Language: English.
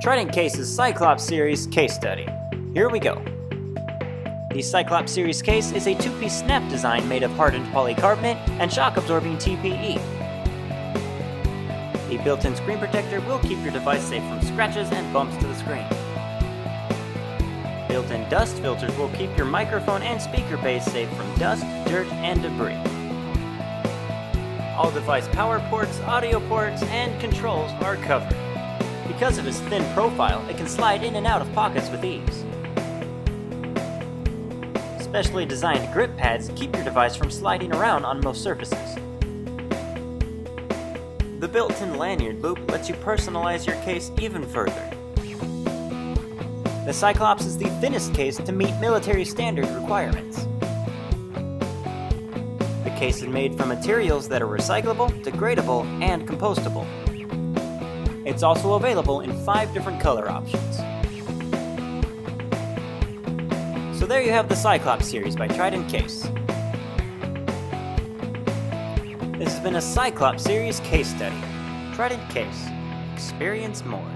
Trident Case's Cyclops Series case study. Here we go. The Cyclops Series case is a two-piece snap design made of hardened polycarbonate and shock-absorbing TPE. The built-in screen protector will keep your device safe from scratches and bumps to the screen. Built-in dust filters will keep your microphone and speaker base safe from dust, dirt, and debris. All device power ports, audio ports, and controls are covered. Because of its thin profile, it can slide in and out of pockets with ease. Specially designed grip pads keep your device from sliding around on most surfaces. The built-in lanyard loop lets you personalize your case even further. The Cyclops is the thinnest case to meet military standard requirements. The case is made from materials that are recyclable, degradable, and compostable. It's also available in five different color options. So there you have the Cyclops series by Trident Case. This has been a Cyclops series case study. Trident Case. Experience more.